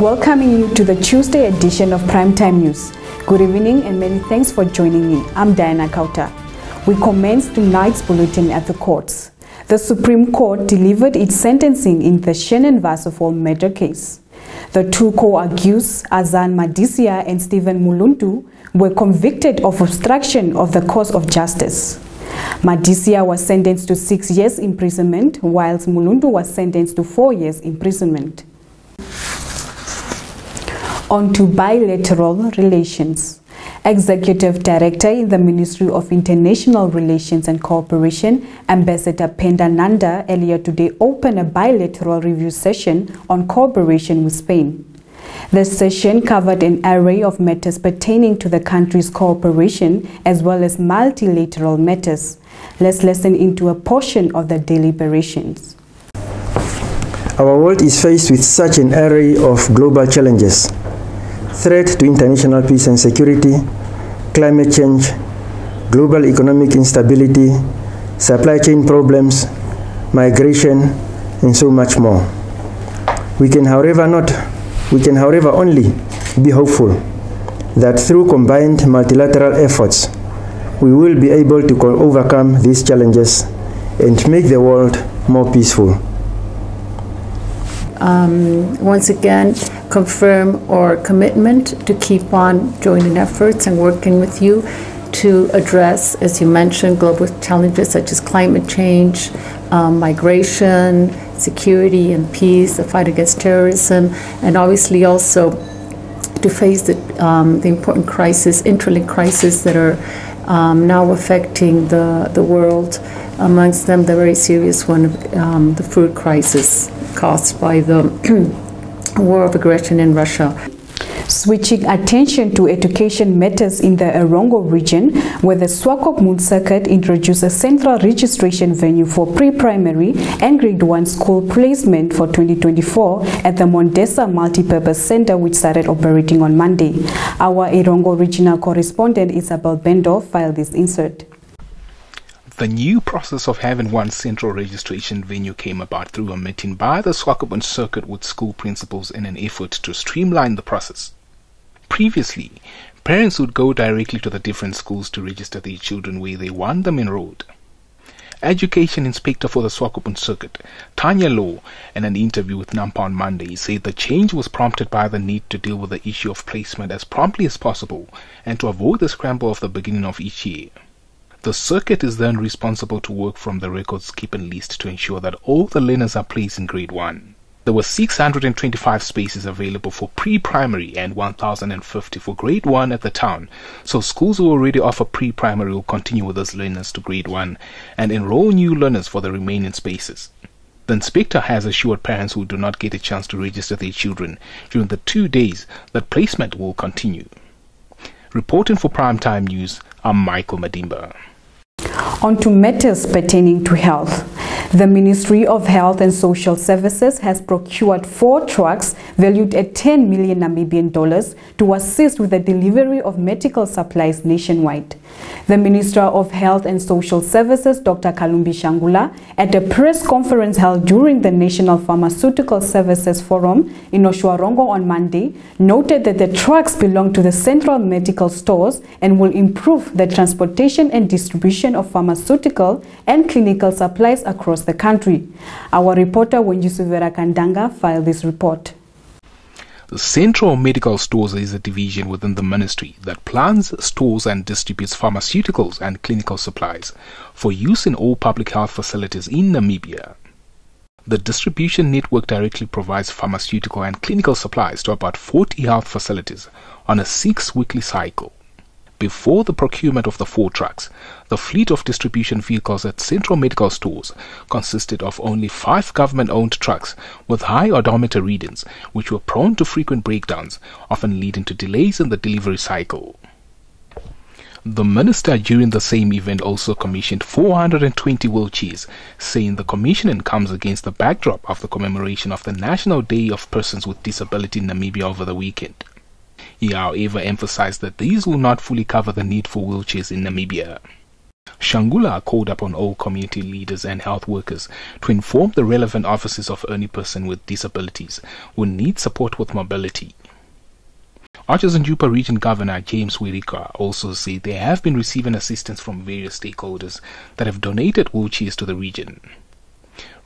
welcoming you to the Tuesday edition of Primetime News. Good evening and many thanks for joining me. I'm Diana Kauta. We commence tonight's bulletin at the courts. The Supreme Court delivered its sentencing in the Shannon Wasserfall murder case. The two co-accused, Azan Madisia and Stephen Mulundu, were convicted of obstruction of the course of justice. Madisia was sentenced to six years imprisonment, whilst Mulundu was sentenced to four years imprisonment. On to bilateral relations. Executive Director in the Ministry of International Relations and Cooperation, Ambassador Penda Naanda, earlier today opened a bilateral review session on cooperation with Spain. The session covered an array of matters pertaining to the country's cooperation as well as multilateral matters. Let's listen into a portion of the deliberations. Our world is faced with such an array of global challenges threat to international peace and security, climate change, global economic instability, supply chain problems, migration, and so much more. We can, however, not we can, however, only be hopeful that through combined multilateral efforts, we will be able to overcome these challenges and make the world more peaceful. Um, once again, confirm our commitment to keep on joining efforts and working with you to address, as you mentioned, global challenges such as climate change, um, migration, security and peace, the fight against terrorism, and obviously also to face the, um, the important crisis, interlinked crises that are um, now affecting the, the world, amongst them the very serious one, um, the food crisis caused by the war of aggression in Russia. Switching attention to education matters in the Erongo region, where the Swakopmund Circuit introduced a central registration venue for pre-primary and grade 1 school placement for 2024 at the Mondesa Multipurpose Center, which started operating on Monday. Our Erongo regional correspondent Isabel Bendo filed this insert. The new process of having one central registration venue came about through a meeting by the Swakopmund Circuit with school principals in an effort to streamline the process. Previously, parents would go directly to the different schools to register their children where they want them enrolled. Education Inspector for the Swakopmund Circuit, Tanya Law, in an interview with Nampa on Monday, said the change was prompted by the need to deal with the issue of placement as promptly as possible and to avoid the scramble of the beginning of each year. The circuit is then responsible to work from the records keeping list to ensure that all the learners are placed in grade 1. There were 625 spaces available for pre-primary and 1,050 for grade 1 at the town, so schools who already offer pre-primary will continue with those learners to grade 1 and enroll new learners for the remaining spaces. The inspector has assured parents who do not get a chance to register their children during the two days that placement will continue. Reporting for Primetime News, I'm Michael Madimba. On to matters pertaining to health. The Ministry of Health and Social Services has procured four trucks valued at 10 million Namibian dollars to assist with the delivery of medical supplies nationwide. The Minister of Health and Social Services, Dr. Kalumbi Shangula, at a press conference held during the National Pharmaceutical Services Forum in Otjiwarongo on Monday, noted that the trucks belong to the central medical stores and will improve the transportation and distribution of pharmaceutical and clinical supplies across the country. Our reporter Wenjusuvera Kandanga filed this report. The Central Medical Stores is a division within the ministry that plans, stores and distributes pharmaceuticals and clinical supplies for use in all public health facilities in Namibia. The distribution network directly provides pharmaceutical and clinical supplies to about 40 health facilities on a six weekly cycle. Before the procurement of the four trucks, the fleet of distribution vehicles at Central Medical Stores consisted of only five government-owned trucks with high odometer readings, which were prone to frequent breakdowns, often leading to delays in the delivery cycle. The minister during the same event also commissioned 420 wheelchairs, saying the commissioning comes against the backdrop of the commemoration of the National Day of Persons with Disability in Namibia over the weekend. He however emphasized that these will not fully cover the need for wheelchairs in Namibia. Shangula called upon all community leaders and health workers to inform the relevant offices of any person with disabilities who need support with mobility. Otjozondjupa Region Governor James Uerikua also said they have been receiving assistance from various stakeholders that have donated wheelchairs to the region.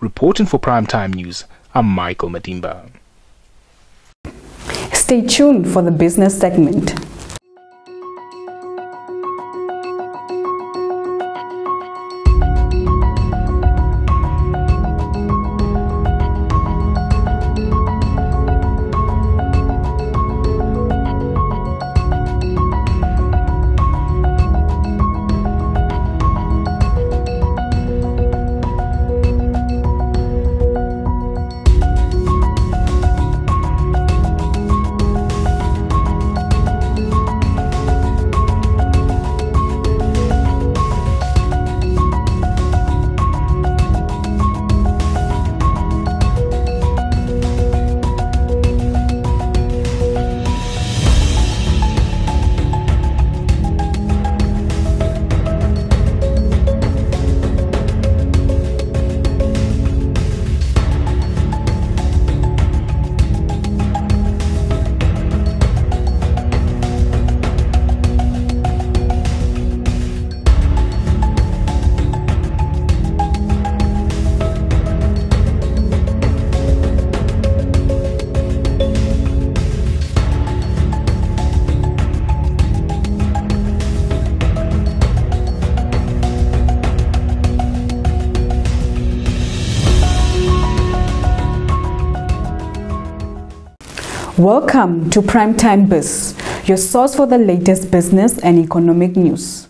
Reporting for Primetime News, I'm Michael Madimba. Stay tuned for the business segment. Welcome to Primetime Biz, your source for the latest business and economic news.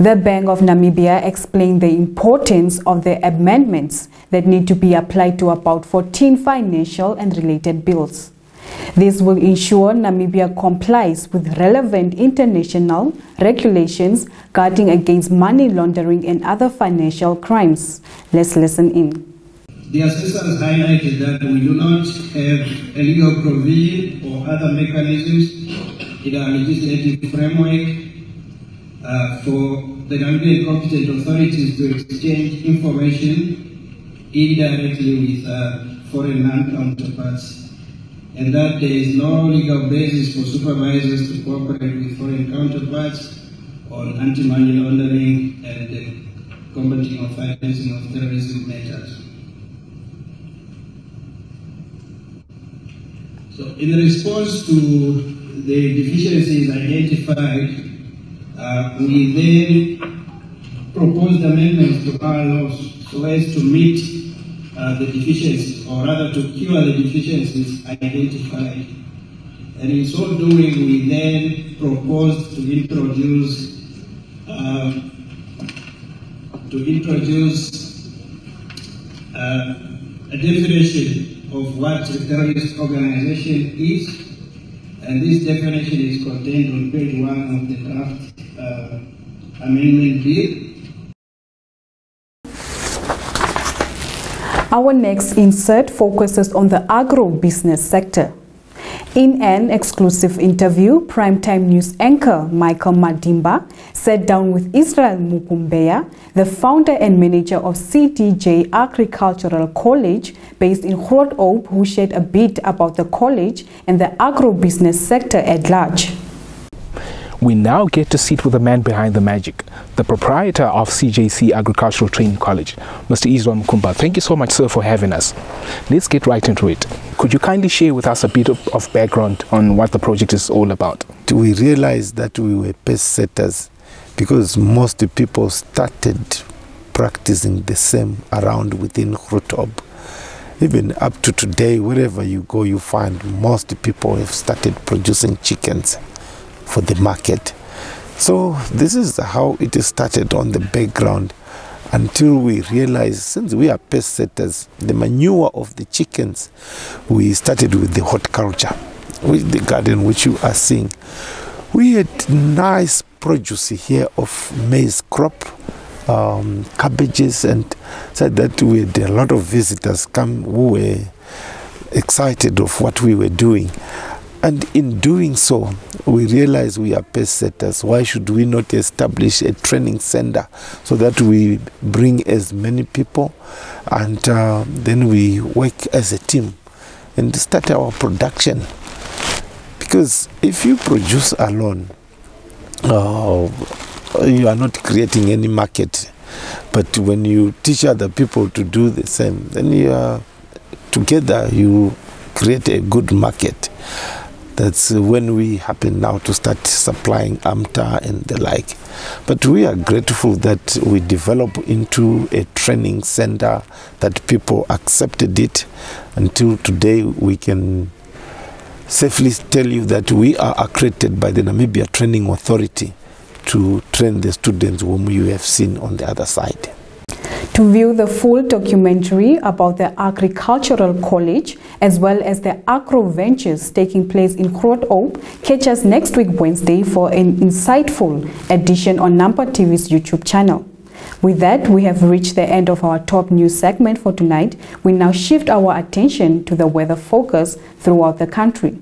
The Bank of Namibia explained the importance of the amendments that need to be applied to about 14 financial and related bills. This will ensure Namibia complies with relevant international regulations guarding against money laundering and other financial crimes. Let's listen in. The assistants highlighted that we do not have a legal provision or other mechanisms in our legislative framework uh, for the Namibian competent authorities to exchange information indirectly with uh, foreign non-counterparts, and that there is no legal basis for supervisors to cooperate with foreign counterparts on anti-money laundering and uh, combating or financing of terrorism matters. So in response to the deficiencies identified, uh, we then proposed amendments to our laws so as to meet uh, the deficiencies, or rather to cure the deficiencies identified. And in so doing, we then proposed to introduce uh, to introduce uh, a definition of what a terrorist organization is, and this definition is contained on page one of the draft uh, amendment bill. Our next insert focuses on the agro-business sector. In an exclusive interview, primetime news anchor Michael Madimba sat down with Israel Mukumbeya, the founder and manager of CDJ Agricultural College based in Groothoop, who shared a bit about the college and the agro-business sector at large. We now get to sit with the man behind the magic, the proprietor of CJC Agricultural Training College, Mr. Israel Mukumba. Thank you so much, sir, for having us. Let's get right into it. Could you kindly share with us a bit of, of background on what the project is all about? We realized that we were pace setters because most people started practicing the same around within Groothoop. Even up to today, wherever you go, you find most people have started producing chickens for the market. So this is how it started on the background until we realized since we are pest setters, the manure of the chickens, we started with the horticulture, with the garden which you are seeing. We had nice produce here of maize crop, um, cabbages, and said that we had a lot of visitors come who were excited of what we were doing. And in doing so, we realize we are pace setters. Why should we not establish a training center so that we bring as many people and uh, then we work as a team and start our production? Because if you produce alone, uh, you are not creating any market. But when you teach other people to do the same, then you are together you create a good market. That's when we happen now to start supplying AMTA and the like. But we are grateful that we develop into a training center that people accepted it. Until today, we can safely tell you that we are accredited by the Namibia Training Authority to train the students whom you have seen on the other side. To view the full documentary about the Agricultural College as well as the agro ventures taking place in Groothoop, catch us next week Wednesday for an insightful edition on Nampa TV's YouTube channel. With that, we have reached the end of our top news segment for tonight. We now shift our attention to the weather focus throughout the country.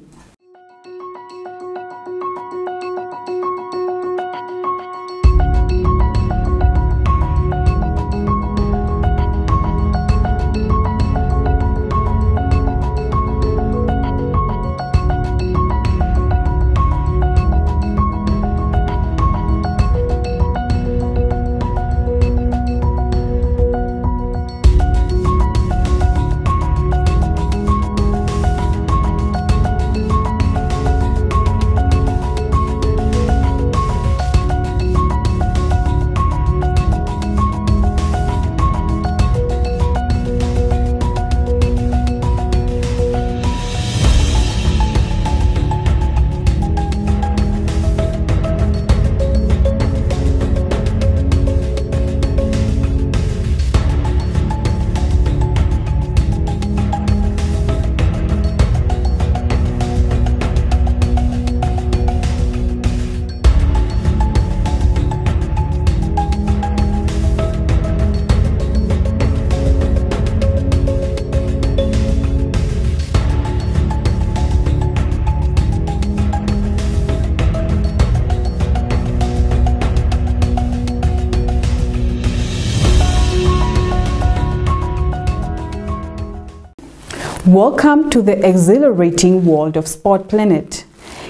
Welcome to the exhilarating world of Sport Planet.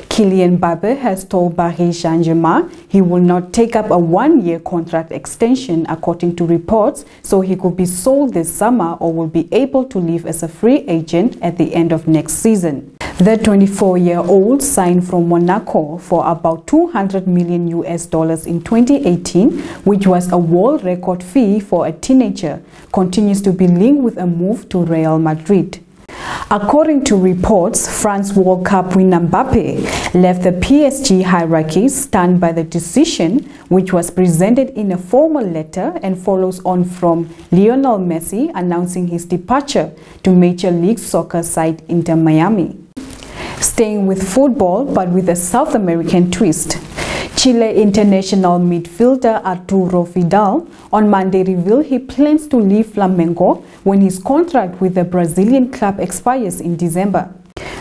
Kylian Mbappe has told Paris Saint-Germain he will not take up a one-year contract extension according to reports, so he could be sold this summer or will be able to leave as a free agent at the end of next season. The 24-year-old signed from Monaco for about 200 million US dollars in 2018, which was a world record fee for a teenager, continues to be linked with a move to Real Madrid. According to reports, France World Cup winner Mbappe left the PSG hierarchy stunned by the decision, which was presented in a formal letter and follows on from Lionel Messi announcing his departure to Major League Soccer side Inter Miami. Staying with football, but with a South American twist. Chile international midfielder Arturo Vidal on Monday revealed he plans to leave Flamengo when his contract with the Brazilian club expires in December.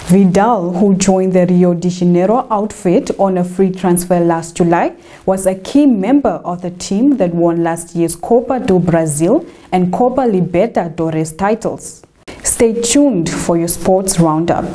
Vidal, who joined the Rio de Janeiro outfit on a free transfer last July, was a key member of the team that won last year's Copa do Brasil and Copa Libertadores titles. Stay tuned for your sports roundup.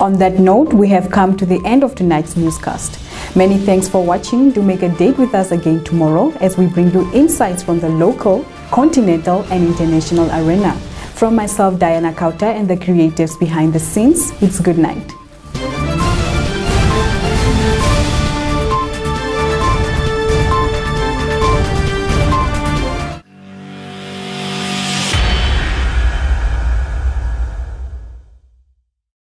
On that note, we have come to the end of tonight's newscast. Many thanks for watching. Do make a date with us again tomorrow as we bring you insights from the local, continental, and international arena. From myself, Diana Kauta, and the creatives behind the scenes, it's good night.